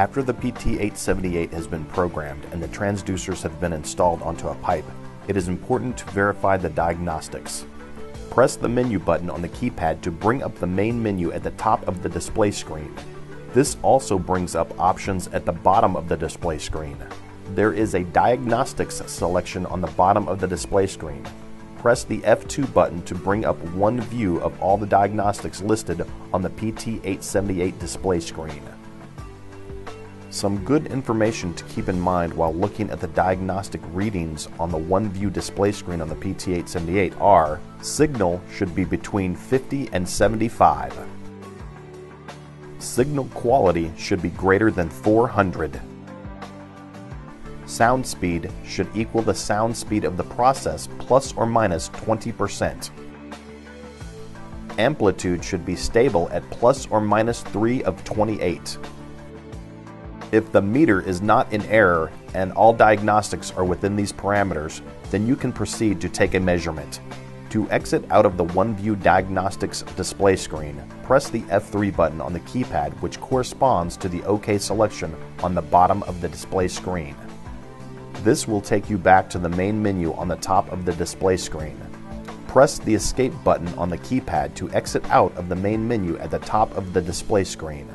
After the PT878 has been programmed and the transducers have been installed onto a pipe, it is important to verify the diagnostics. Press the menu button on the keypad to bring up the main menu at the top of the display screen. This also brings up options at the bottom of the display screen. There is a diagnostics selection on the bottom of the display screen. Press the F2 button to bring up one view of all the diagnostics listed on the PT878 display screen. Some good information to keep in mind while looking at the diagnostic readings on the OneView display screen on the PT878 are signal should be between 50 and 75. Signal quality should be greater than 400. Sound speed should equal the sound speed of the process plus or minus 20%. Amplitude should be stable at plus or minus 3 of 28. If the meter is not in error and all diagnostics are within these parameters, then you can proceed to take a measurement. To exit out of the OneView Diagnostics display screen, press the F3 button on the keypad which corresponds to the OK selection on the bottom of the display screen. This will take you back to the main menu on the top of the display screen. Press the Escape button on the keypad to exit out of the main menu at the top of the display screen.